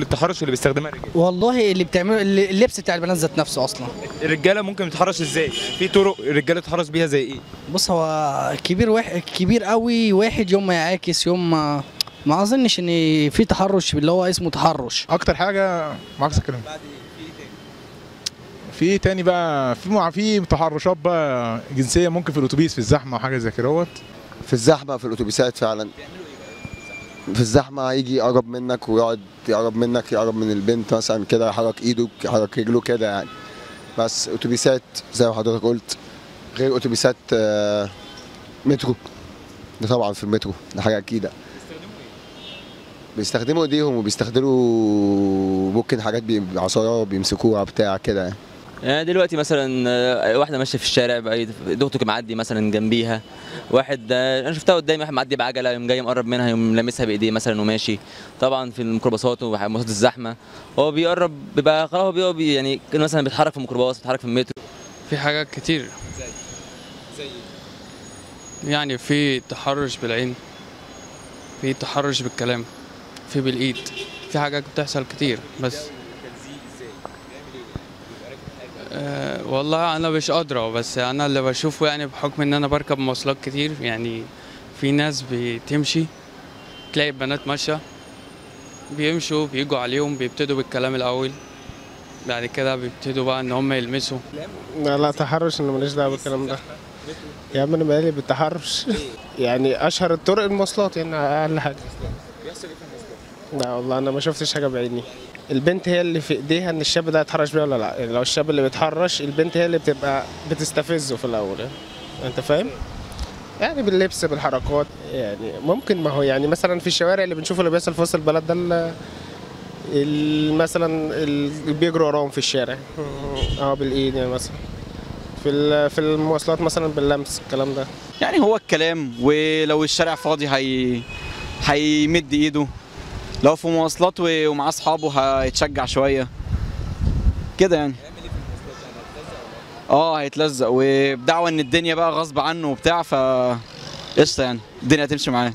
للتحرش اللي بيستخدمها الرجالة. والله اللي بتعمله اللبس بتاع البنات ذات نفسه أصلا. الرجالة ممكن تتحرش إزاي؟ في طرق الرجالة تتحرش بيها زي إيه؟ بص هو كبير واحد كبير قوي واحد يوم ما يعاكس يوم ما ما أظنش إن في تحرش اللي هو اسمه تحرش. أكتر حاجة ما أعرفش الكلام في تاني؟ بقى في مع في تحرشات بقى جنسية ممكن في الأتوبيس في الزحمة وحاجه زي كده. في الزحمة في الأتوبيسات فعلا. في الزحمة يجي يقرب منك ويقعد يقرب منك يقرب من البنت مثلا كده يحرك ايده يحرك رجله كده يعني. بس أتوبيسات زي ما حضرتك قلت غير أتوبيسات آه، مترو. ده طبعا في المترو ده حاجة أكيدة. بيستخدموا إيديهم وبيستخدموا ممكن حاجات بي- عصايه بيمسكوها بتاع كده يعني. يعني دلوقتي مثلا آه، واحدة ماشية في الشارع دكتور معدي مثلا جنبيها. واحد آه، أنا شفتها قدامي واحد معدي بعجلة يوم جاي مقرب منها يوم لامسها بإيديه مثلا وماشي. طبعا في الميكروباصات ومواصلات الزحمة. هو بيقرب بيبقى خلاص هو يعني مثلا بيتحرك في الميكروباص بيتحرك في المترو. في حاجات كتير. يعني في تحرش بالعين في تحرش بالكلام في بالإيد. في حاجات بتحصل كتير بس أه والله أنا مش ادرى بس أنا اللي بشوفه يعني بحكم إن أنا بركب مواصلات كتير يعني في ناس بتمشي تلاقي بنات ماشية بيمشوا بيجوا عليهم بيبتدوا بالكلام الأول بعد كده بيبتدوا بقى إن هم يلمسوا. لا لا تحرش أنا ماليش دعوة بالكلام ده. يا عم أنا مالي بالتحرش؟ يعني أشهر الطرق المواصلات يعني أقل حاجة. لا والله أنا ما شفتش حاجة بعيني. البنت هي اللي في إيديها إن الشاب ده يتحرش بيها ولا لأ؟ يعني لو الشاب اللي بيتحرش البنت هي اللي بتبقى بتستفزه في الأول يعني. أنت فاهم؟ يعني باللبس بالحركات يعني ممكن ما هو يعني مثلا في الشوارع اللي بنشوفه اللي بيحصل في وسط البلد ده مثلا اللي بيجروا وراهم في الشارع. آه بالإيد يعني مثلا. في ال- في المواصلات مثلا باللمس الكلام ده. يعني هو الكلام ولو الشارع فاضي هي هيمد إيده. لو في مواصلات ومعاه أصحابه هيتشجع شوية. كده يعني. آه هيتلزق. وبدعوى إن الدنيا بقى غصب عنه وبتاع ف قشطه يعني. الدنيا هتمشي معاه.